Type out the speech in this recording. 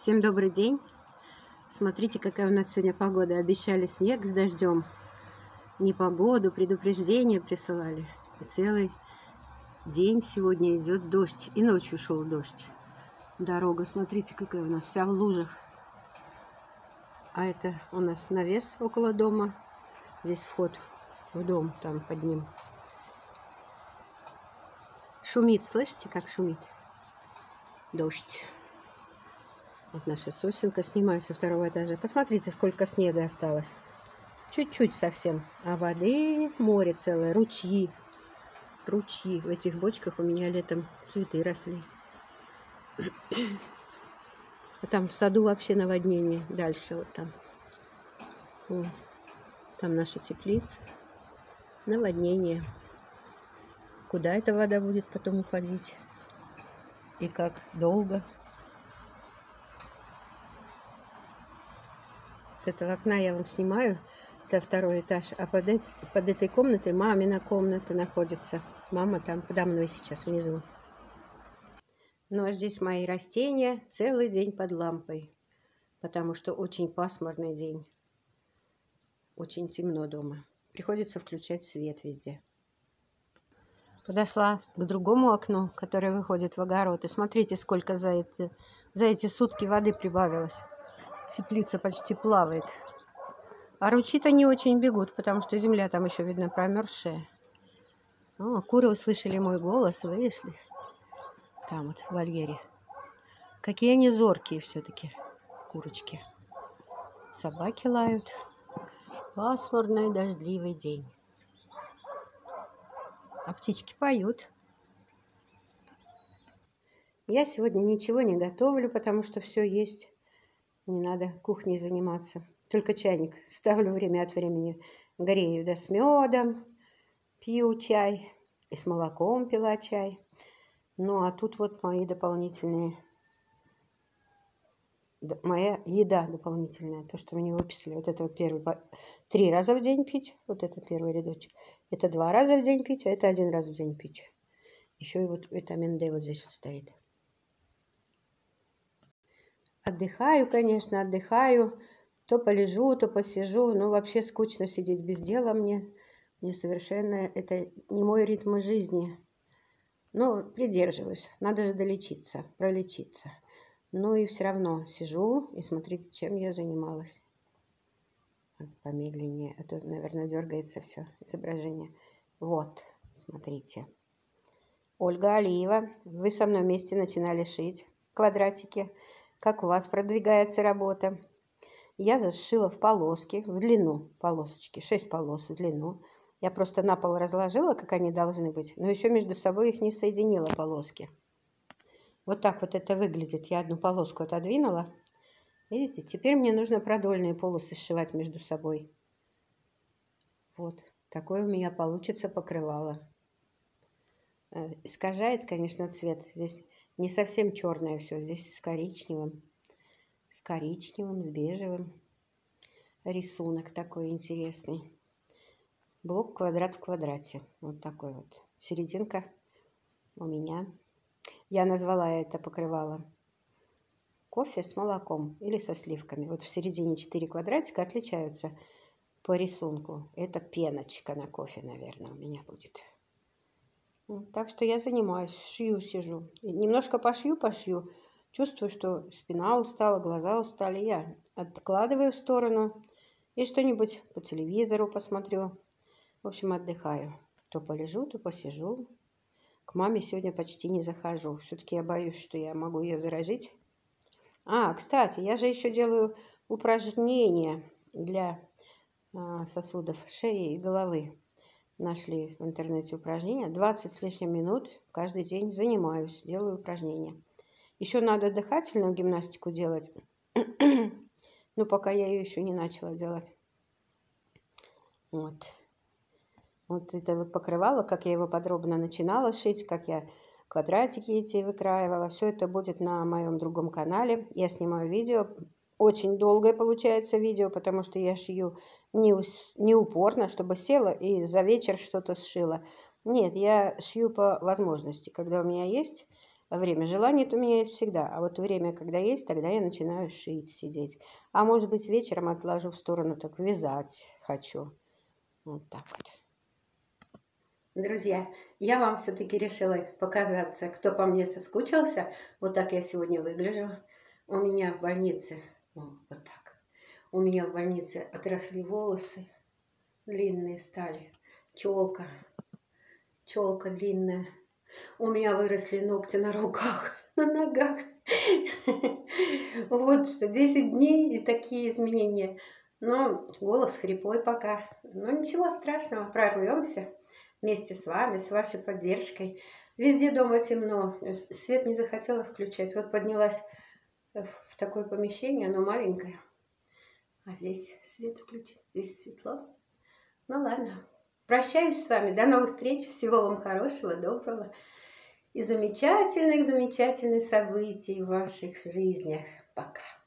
Всем добрый день! Смотрите, какая у нас сегодня погода. Обещали снег с дождем. Не погоду, предупреждение присылали. И целый день сегодня идет дождь. И ночью шел дождь. Дорога, смотрите, какая у нас вся в лужах. А это у нас навес около дома. Здесь вход в дом, там под ним. Шумит, слышите, как шумит? Дождь. Вот наша сосенка. Снимаю со второго этажа. Посмотрите, сколько снега осталось. Чуть-чуть совсем. А воды море целое, ручьи. Ручьи. В этих бочках у меня летом цветы росли. А там в саду вообще наводнение. Дальше вот там. Вот. Там наша теплица. Наводнение. Куда эта вода будет потом уходить? И как долго? С этого окна я вам снимаю. Это второй этаж. А под, это, под этой комнатой мамина комната находится. Мама там подо мной сейчас внизу. Ну а здесь мои растения целый день под лампой. Потому что очень пасмурный день. Очень темно дома. Приходится включать свет везде. Подошла к другому окну, которое выходит в огород. И смотрите, сколько за эти, за эти сутки воды прибавилось теплица почти плавает. А ручьи-то не очень бегут, потому что земля там еще, видно, промерзшая. О, куры услышали мой голос, вышли. Там вот, в вольере. Какие они зоркие все-таки, курочки. Собаки лают. Пасмурный дождливый день. А птички поют. Я сегодня ничего не готовлю, потому что все есть. Не надо кухней заниматься. Только чайник ставлю время от времени. Грею, да с медом пью чай. И с молоком пила чай. Ну, а тут вот мои дополнительные... Моя еда дополнительная, то, что мне выписали. Вот это вот первый... Три раза в день пить. Вот это первый рядочек. Это два раза в день пить, а это один раз в день пить. Еще и вот витамин D вот здесь вот стоит. Отдыхаю, конечно, отдыхаю. То полежу, то посижу. Ну, вообще скучно сидеть без дела мне. Мне совершенно это не мой ритм жизни. Но придерживаюсь. Надо же долечиться, пролечиться. Ну и все равно сижу и смотрите, чем я занималась. Помедленнее, а то, наверное, дергается все изображение. Вот, смотрите. Ольга Алиева, вы со мной вместе начинали шить квадратики. Как у вас продвигается работа? Я зашила в полоски, в длину полосочки, 6 полос в длину. Я просто на пол разложила, как они должны быть, но еще между собой их не соединила полоски. Вот так вот это выглядит. Я одну полоску отодвинула. Видите, теперь мне нужно продольные полосы сшивать между собой. Вот, такое у меня получится покрывало. Э, искажает, конечно, цвет. Здесь не совсем черное все, здесь с коричневым. С коричневым, с бежевым. Рисунок такой интересный. Блок квадрат в квадрате. Вот такой вот. Серединка у меня. Я назвала это покрывало кофе с молоком или со сливками. Вот в середине 4 квадратика отличаются по рисунку. Это пеночка на кофе, наверное, у меня будет. Так что я занимаюсь, шью, сижу. немножко пошью, пошью. Чувствую, что спина устала, глаза устали. Я откладываю в сторону и что-нибудь по телевизору посмотрю. В общем, отдыхаю. То полежу, то посижу. К маме сегодня почти не захожу. Все-таки я боюсь, что я могу ее заразить. А, кстати, я же еще делаю упражнения для а, сосудов шеи и головы нашли в интернете упражнения. 20 с лишним минут каждый день занимаюсь, делаю упражнения. Еще надо дыхательную гимнастику делать, но пока я ее еще не начала делать. Вот. Вот это вот покрывало, как я его подробно начинала шить, как я квадратики эти выкраивала. Все это будет на моем другом канале. Я снимаю видео очень долгое получается видео, потому что я шью не, не упорно, чтобы села и за вечер что-то сшила. Нет, я шью по возможности. Когда у меня есть время. Желание у меня есть всегда, а вот время, когда есть, тогда я начинаю шить, сидеть. А может быть, вечером отложу в сторону, так вязать хочу. Вот так вот. Друзья, я вам все-таки решила показаться, кто по мне соскучился. Вот так я сегодня выгляжу. У меня в больнице, вот так, у меня в больнице отросли волосы, длинные стали, челка, челка длинная. У меня выросли ногти на руках, на ногах. Вот что, 10 дней и такие изменения. Но голос хрипой пока. Но ничего страшного, прорвемся вместе с вами, с вашей поддержкой. Везде дома темно, свет не захотела включать. Вот поднялась в такое помещение, оно маленькое. А здесь свет включен, здесь светло. Ну ладно, прощаюсь с вами, до новых встреч, всего вам хорошего, доброго и замечательных, замечательных событий в ваших жизнях. Пока.